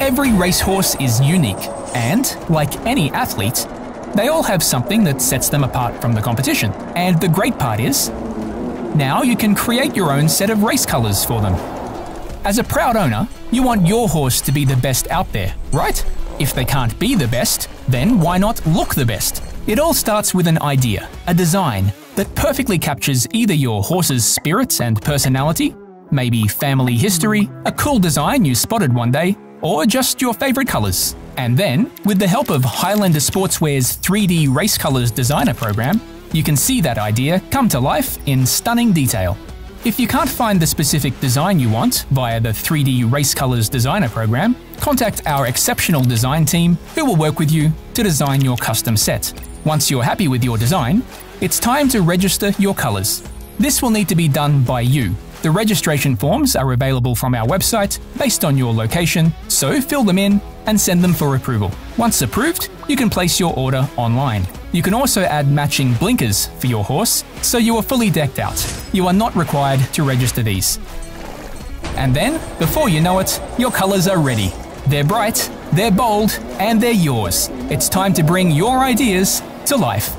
Every racehorse is unique, and, like any athlete, they all have something that sets them apart from the competition. And the great part is, now you can create your own set of race colours for them. As a proud owner, you want your horse to be the best out there, right? If they can't be the best, then why not look the best? It all starts with an idea, a design, that perfectly captures either your horse's spirits and personality, maybe family history, a cool design you spotted one day, or just your favourite colours. And then, with the help of Highlander Sportswear's 3D Race Colours Designer program, you can see that idea come to life in stunning detail. If you can't find the specific design you want via the 3D Race Colours Designer program, contact our exceptional design team who will work with you to design your custom set. Once you're happy with your design, it's time to register your colours. This will need to be done by you. The registration forms are available from our website based on your location, so fill them in and send them for approval. Once approved, you can place your order online. You can also add matching blinkers for your horse, so you are fully decked out. You are not required to register these. And then, before you know it, your colours are ready. They're bright, they're bold, and they're yours. It's time to bring your ideas to life.